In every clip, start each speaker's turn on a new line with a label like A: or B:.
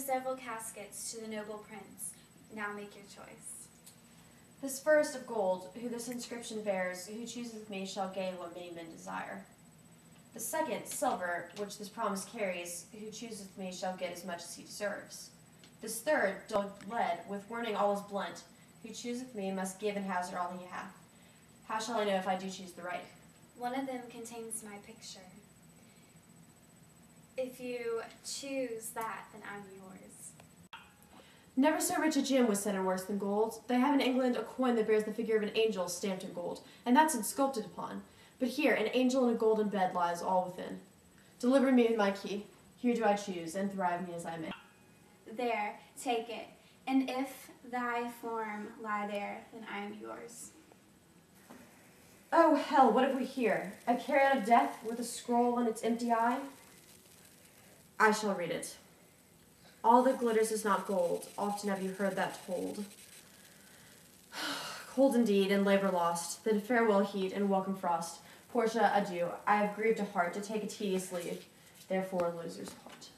A: several caskets to the noble prince. Now make your choice.
B: This first of gold, who this inscription bears, who chooseth me shall gain what many men desire. The second, silver, which this promise carries, who chooseth me shall get as much as he deserves. This third, dull lead, with warning all is blunt, who chooseth me must give and hazard all he hath. How shall I know if I do choose the right?
A: One of them contains my picture. If you choose that, then I'm yours.
B: Never so rich a gem was set in worse than gold. They have in England a coin that bears the figure of an angel stamped in gold, and that's insculpted upon. But here, an angel in a golden bed lies all within. Deliver me in my key. Here do I choose, and thrive me as I may.
A: There, take it. And if thy form lie there, then I am yours.
B: Oh, hell, what have we here? A carrion of death with a scroll in its empty eye? I shall read it. All that glitters is not gold. Often have you heard that told. Cold indeed, and labor lost. Then farewell heat and welcome frost. Portia, adieu. I have grieved a heart to take a tedious leave. Therefore, losers part.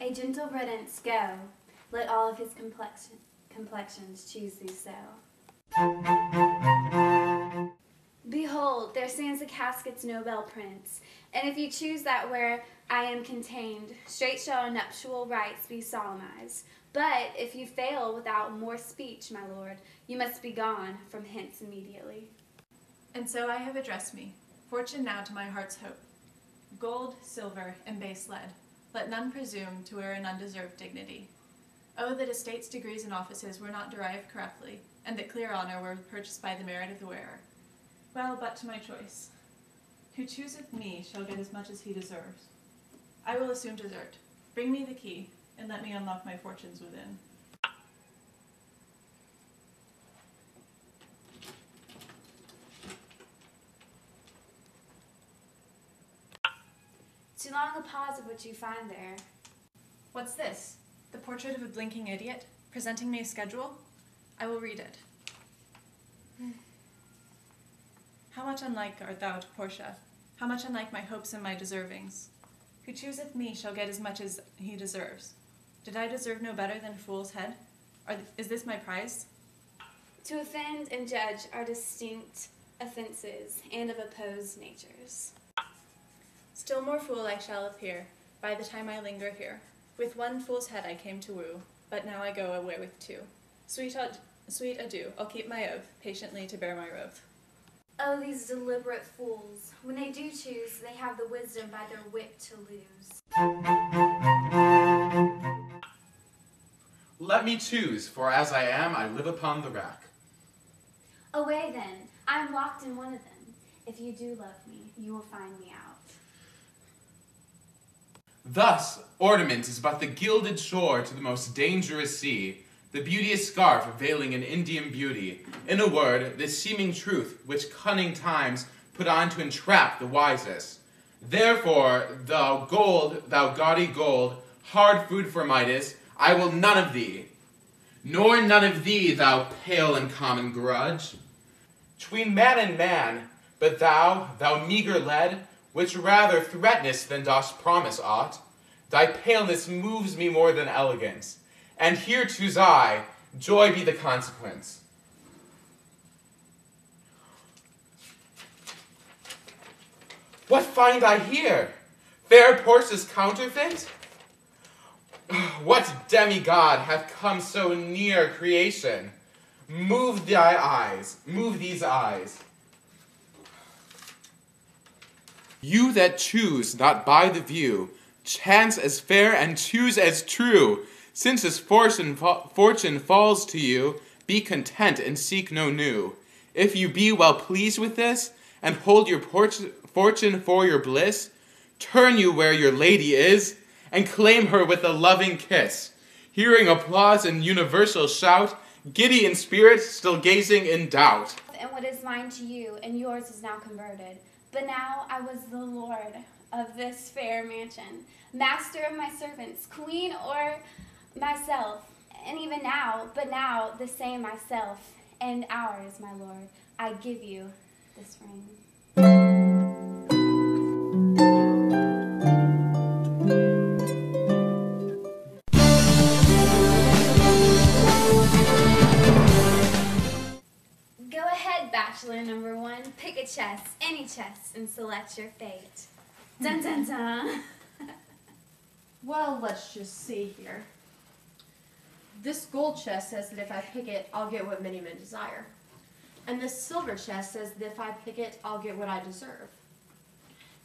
A: A gentle riddance, go. Let all of his complexion, complexions choose thee so. Behold, there stands the casket's noble prince, and if you choose that where I am contained, straight shall our nuptial rites be solemnized. But if you fail without more speech, my lord, you must be gone from hence immediately.
C: And so I have addressed me. Fortune now to my heart's hope. Gold, silver, and base lead. Let none presume to wear an undeserved dignity. Oh, that estates, degrees, and offices were not derived corruptly, and that clear honor were purchased by the merit of the wearer. Well, but to my choice. Who chooseth me shall get as much as he deserves. I will assume desert. Bring me the key, and let me unlock my fortunes within.
A: Too long a pause of what you find there.
C: What's this? The portrait of a blinking idiot, presenting me a schedule? I will read it. Hmm. How much unlike art thou to Portia? How much unlike my hopes and my deservings? Who chooseth me shall get as much as he deserves. Did I deserve no better than a fool's head? Are th- is this my prize?
A: To offend and judge are distinct offenses and of opposed natures.
C: Still more fool I shall appear by the time I linger here. With one fool's head I came to woo, but now I go away with two. Sweet, ad- sweet adieu, I'll keep my oath, patiently to bear my oath.
A: Oh, these deliberate fools. When they do choose, they have the wisdom by their wit to lose.
D: Let me choose, for as I am, I live upon the rack.
A: Away then, I am locked in one of them. If you do love me, you will find me out.
D: Thus, ornament is but the gilded shore to the most dangerous sea, the beauteous scarf veiling an Indian beauty. In a word, this seeming truth which cunning times put on to entrap the wisest. Therefore, thou gold, thou gaudy gold, hard food for Midas, I will none of thee, nor none of thee, thou pale and common grudge. Tween man and man, but thou, thou meager lead, which rather threatenest than dost promise aught, thy paleness moves me more than elegance, and here choose I, joy be the consequence. What find I here? Fair Portia's counterfeit? What demigod hath come so near creation? Move thy eyes, move these eyes. You that choose not by the view, chance as fair and choose as true. Since as fortune, fortune falls to you, be content and seek no new. If you be well pleased with this, and hold your fortune for your bliss, turn you where your lady is, and claim her with a loving kiss. Hearing applause and universal shout, giddy in spirit, still gazing in doubt.
A: And what is mine to you, and yours is now converted. But now I was the lord of this fair mansion, master of my servants, queen or myself, and even now, but now the same myself and ours, my Lord, I give you this ring. Go ahead, bachelor number one. Pick a chest, any chest, and select your fate. Dun dun dun.
B: well, let's just see here. This gold chest says that if I pick it, I'll get what many men desire. And this silver chest says that if I pick it, I'll get what I deserve.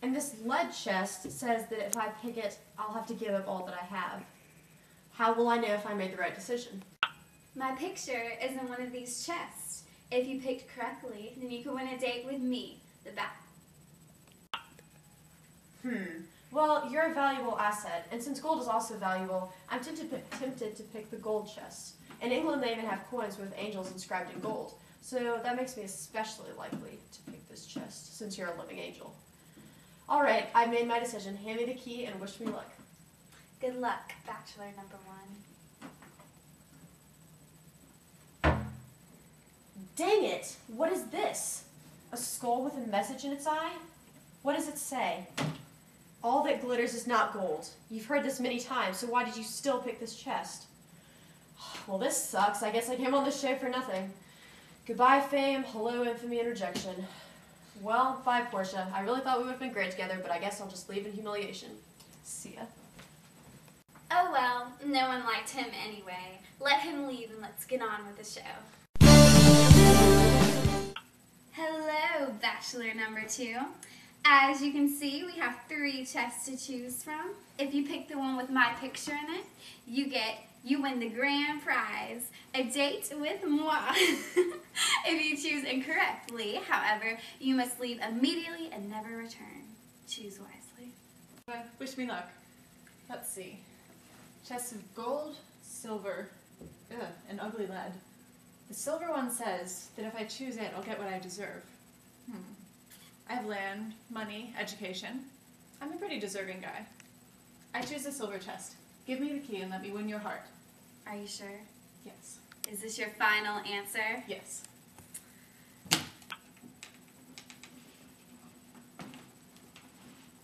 B: And this lead chest says that if I pick it, I'll have to give up all that I have. How will I know if I made the right decision?
A: My picture is in one of these chests. If you picked correctly, then you can win a date with me, the bat.
B: Hmm. Well, you're a valuable asset, and since gold is also valuable, I'm tempted, tempted to pick the gold chest. In England, they even have coins with angels inscribed in gold, so that makes me especially likely to pick this chest, since you're a living angel. All right, I've made my decision. Hand me the key and wish me luck.
A: Good luck, bachelor number one.
B: Dang it! What is this? A skull with a message in its eye? What does it say? All that glitters is not gold. You've heard this many times, so why did you still pick this chest? Well, this sucks. I guess I came on this show for nothing. Goodbye, fame. Hello, infamy and rejection. Well, bye, Portia. I really thought we would have been great together, but I guess I'll just leave in humiliation. See ya.
A: Oh well, no one liked him anyway. Let him leave and let's get on with the show. Hello, bachelor number two. As you can see, we have three chests to choose from. If you pick the one with my picture in it, you get you win the grand prize, a date with moi. if you choose incorrectly, however, you must leave immediately and never return. Choose wisely.
C: Wish me luck. Let's see. Chests of gold, silver, ugh, and ugly lead. The silver one says that if I choose it, I'll get what I deserve. Hmm. I have land, money, education. I'm a pretty deserving guy. I choose the silver chest. Give me the key and let me win your heart.
A: Are you sure?
C: Yes.
A: Is this your final answer?
C: Yes.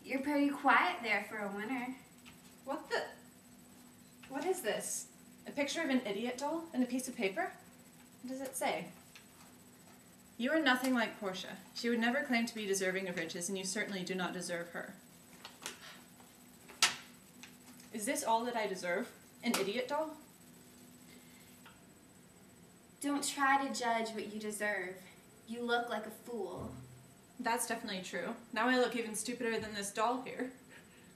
A: You're pretty quiet there for a winner.
C: What the? What is this? A picture of an idiot doll and a piece of paper? What does it say? You are nothing like Portia. She would never claim to be deserving of riches, and you certainly do not deserve her. Is this all that I deserve? An idiot doll?
A: Don't try to judge what you deserve. You look like a fool.
C: That's definitely true. Now I look even stupider than this doll here.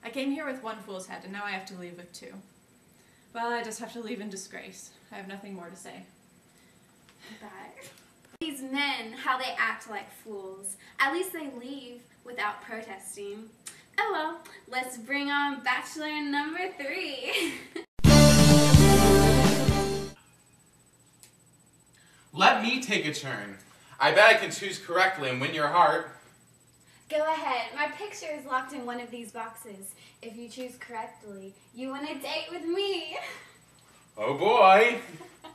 C: I came here with one fool's head, and now I have to leave with two. Well, I just have to leave in disgrace. I have nothing more to say.
A: But these men, how they act like fools. At least they leave without protesting. Oh well, let's bring on bachelor number three.
D: Let me take a turn. I bet I can choose correctly and win your heart.
A: Go ahead. My picture is locked in one of these boxes. If you choose correctly, you win a date with me.
D: Oh boy.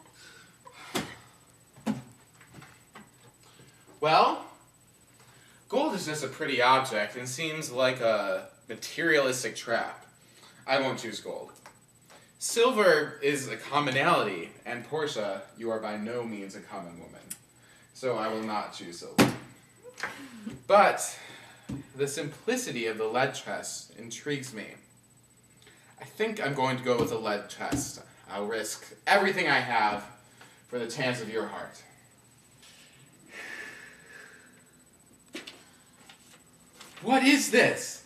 D: well, gold is just a pretty object and seems like a materialistic trap. I won't choose gold. Silver is a commonality, and Portia, you are by no means a common woman. So I will not choose silver. But the simplicity of the lead chest intrigues me. I think I'm going to go with the lead chest. I'll risk everything I have for the chance of your heart. What is this?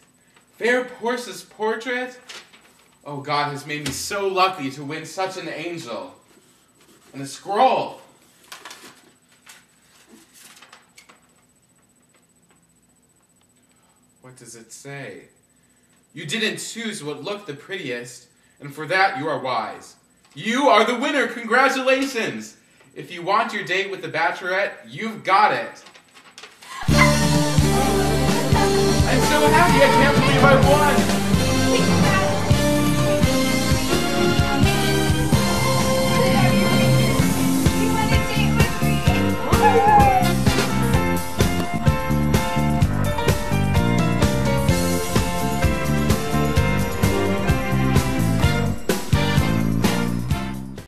D: Fair Portia's portrait? Oh, God has made me so lucky to win such an angel. And a scroll. What does it say? You didn't choose what looked the prettiest, and for that you are wise. You are the winner! Congratulations! If you want your date with the bachelorette, you've got it. So happy! I can't believe I won!